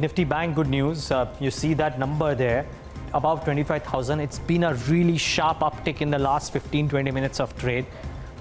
Nifty Bank, good news. Uh, you see that number there, above 25,000. It's been a really sharp uptick in the last 15, 20 minutes of trade.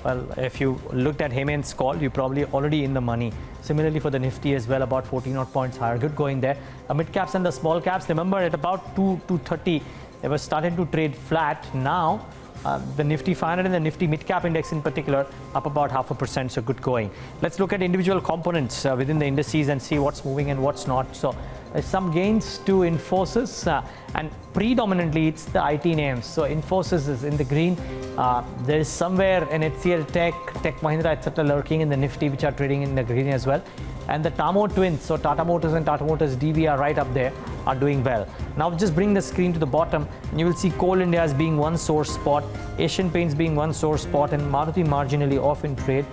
Well, if you looked at Hemen's call, you're probably already in the money. Similarly for the Nifty as well, about 14 odd points higher. Good going there. The mid caps and the small caps, remember at about 2 230, they were starting to trade flat. Now, uh, the Nifty 500 and the Nifty Mid Cap Index in particular up about half a percent, so good going. Let's look at individual components uh, within the indices and see what's moving and what's not. So some gains to Infosys uh, and predominantly it's the IT names. So Infosys is in the green. Uh, there is somewhere an HCL Tech, Tech Mahindra, etc. lurking in the Nifty which are trading in the green as well. And the Tamo twins, so Tata Motors and Tata Motors DVR are right up there, are doing well. Now just bring the screen to the bottom and you will see Coal India as being one source spot, Asian Paints being one source spot and Maruti marginally off in trade.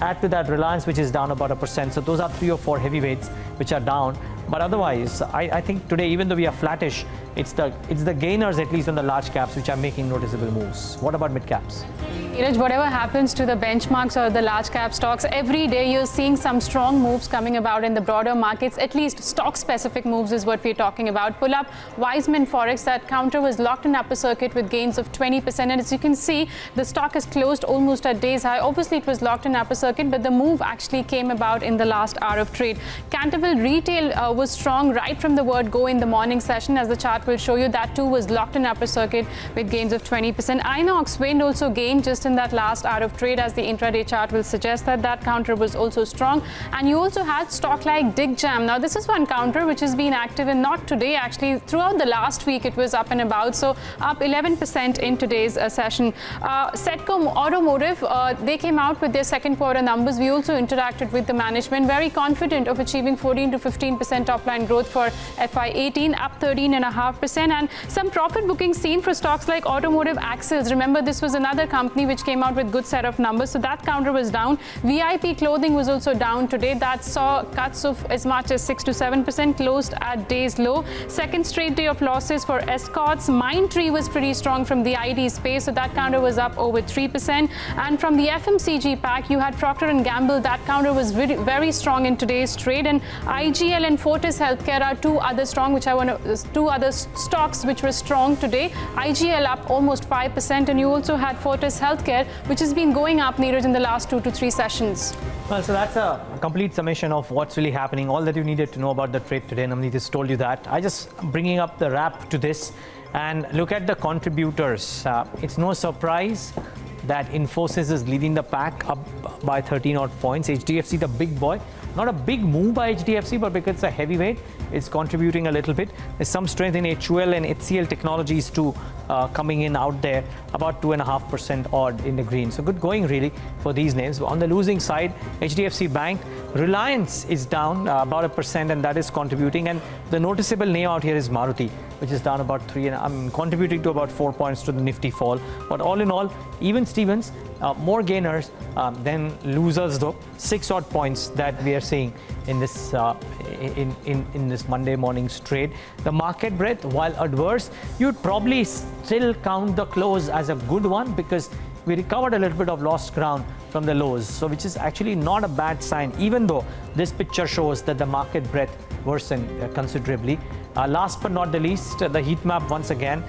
Add to that Reliance which is down about a percent. So those are three or four heavyweights which are down. But otherwise, I, I, think today, even though we are flattish, it's the it's the gainers at least on the large caps which are making noticeable moves. What about mid caps? Niraj, whatever happens to the benchmarks or the large cap stocks, every day you're seeing some strong moves coming about in the broader markets. At least stock specific moves is what we're talking about. Pull up Weizmann Forex, that counter was locked in upper circuit with gains of 20%. And as you can see, the stock has closed almost at day's high. Obviously, it was locked in upper circuit, but the move actually came about in the last hour of trade. Canterville Retail uh, was strong right from the word go in the morning session, as the chart will show you. That too was locked in upper circuit with gains of 20%. Inox Wind also gained just in that last hour of trade as the intraday chart will suggest that that counter was also strong. And you also had stock like DigJam. Now this is one counter which has been active and not today actually throughout the last week it was up and about. So up 11% in today's uh, session. Uh, Setco Automotive, uh, they came out with their second quarter numbers. We also interacted with the management, very confident of achieving 14 to 15% top line growth for FY18, up 13.5%. And some profit booking seen for stocks like Automotive Axles. Remember, this was another company which came out with good set of numbers. So that counter was down. VIP clothing was also down today. That saw cuts of as much as 6 to 7%, closed at day's low. Second straight day of losses for Escorts. Mindtree was pretty strong from the IT space. So that counter was up over 3%. And from the FMCG pack, you had Procter & Gamble. That counter was very, very strong in today's trade. And IGL and Fortis Healthcare are two other strong, which I want to, two other stocks which were strong today. IGL up almost 5%. And you also had Fortis Healthcare, which has been going up, Niraj, in the last two to three sessions. Well, so that's a complete summation of what's really happening, all that you needed to know about the trade today. Namni just told you that. I just bringing up the wrap to this and look at the contributors. Uh, it's no surprise that Infosys is leading the pack up by 13 odd points. HDFC, the big boy, not a big move by HDFC, but because it's a heavyweight, it's contributing a little bit. There's some strength in HUL and HCL Technologies too uh, coming in out there, about 2.5% odd in the green. So good going really for these names. On the losing side, HDFC Bank, Reliance is down uh, about a percent and that is contributing. And the noticeable name out here is Maruti, which is down about three and I'm um, contributing to about four points to the Nifty fall. But all in all, even Stevens, uh, more gainers um, than losers though. Six odd points that we are seeing in this uh, in, in, in this Monday morning's trade. The market breadth, while adverse, you'd probably still count the close as a good one because we recovered a little bit of lost ground from the lows, so which is actually not a bad sign, even though this picture shows that the market breadth worsened uh, considerably. Uh, last but not the least, uh, the heat map once again,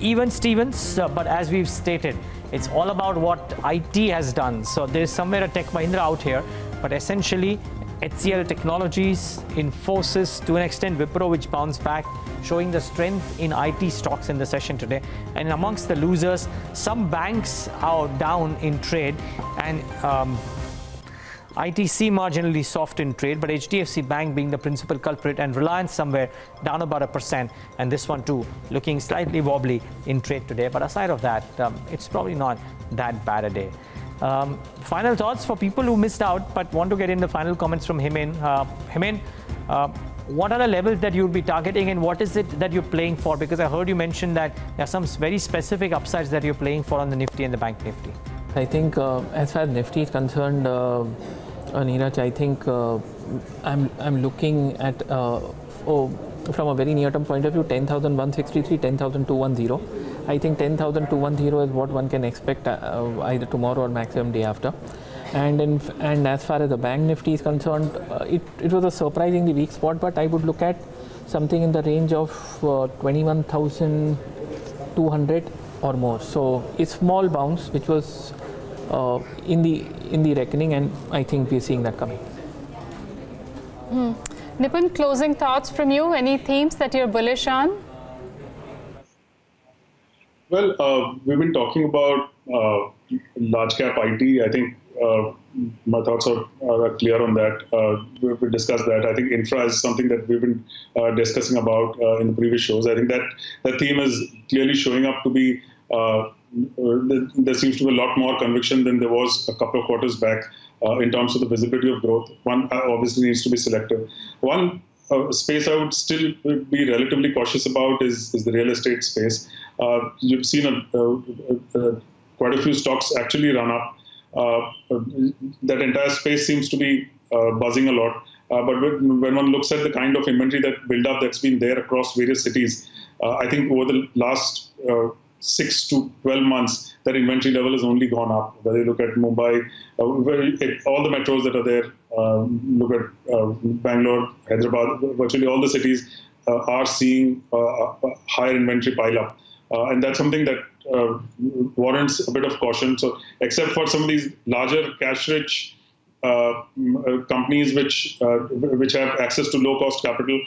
even Stevens, uh, but as we've stated, it's all about what IT has done. So there's somewhere a Tech Mahindra out here, but essentially HCL Technologies, Infosys, to an extent Wipro, which bounced back, showing the strength in IT stocks in the session today. And amongst the losers, some banks are down in trade, and um, ITC marginally soft in trade, but HDFC Bank being the principal culprit, and Reliance somewhere down about a percent, and this one too looking slightly wobbly in trade today. But aside of that, um, it's probably not that bad a day. Um, final thoughts for people who missed out but want to get in the final comments from Hemen. Uh, uh, what are the levels that you'll be targeting and what is it that you're playing for? Because I heard you mention that there are some very specific upsides that you're playing for on the Nifty and the Bank Nifty. I think uh, as far as Nifty is concerned, uh, uh Niraj, I think uh, I'm, I'm looking at, uh, oh, from a very near-term point of view, 10,163, 10,210. I think 10,210 is what one can expect uh, either tomorrow or maximum day after. And in, and as far as the bank nifty is concerned, uh, it, it was a surprisingly weak spot, but I would look at something in the range of uh, 21,200 or more. So it's small bounce, which was uh, in the in the reckoning, and I think we're seeing that coming. Hmm. Nipun, closing thoughts from you. Any themes that you're bullish on? Well, uh, we've been talking about uh, large cap IT. I think uh, my thoughts are, are, clear on that. Uh, we discussed that. I think infra is something that we've been uh, discussing about uh, in the previous shows. I think that that theme is clearly showing up to be. There seems to be a lot more conviction than there was a couple of quarters back in terms of the visibility of growth. One obviously needs to be selective. One uh, space I would still be relatively cautious about is, is the real estate space. Uh, you've seen a, quite a few stocks actually run up. Uh, that entire space seems to be uh, buzzing a lot. Uh, but when one looks at the kind of inventory that build up that's been there across various cities, I think over the last six to 12 months, that inventory level has only gone up. Whether you look at Mumbai, uh, all the metros that are there, uh, look at uh, Bangalore, Hyderabad, virtually all the cities are seeing higher inventory pile up. and that's something that uh, warrants a bit of caution. So, except for some of these larger cash-rich uh, uh, companies which which have access to low-cost capital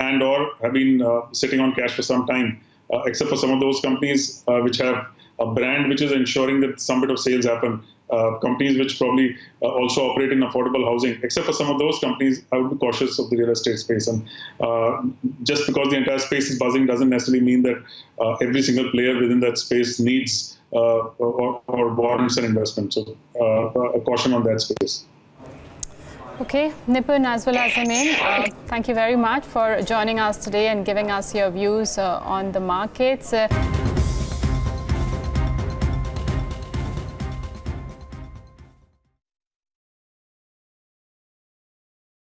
and or have been sitting on cash for some time, except for some of those companies which have a brand which is ensuring that some bit of sales happen. Uh, companies which probably uh, also operate in affordable housing, except for some of those companies, I would be cautious of the real estate space. And uh, just because the entire space is buzzing doesn't necessarily mean that uh, every single player within that space needs uh, or, or, warrants an investment. So, a caution on that space. Okay, Nipun as well as Amin, uh, thank you very much for joining us today and giving us your views uh, on the markets. Uh,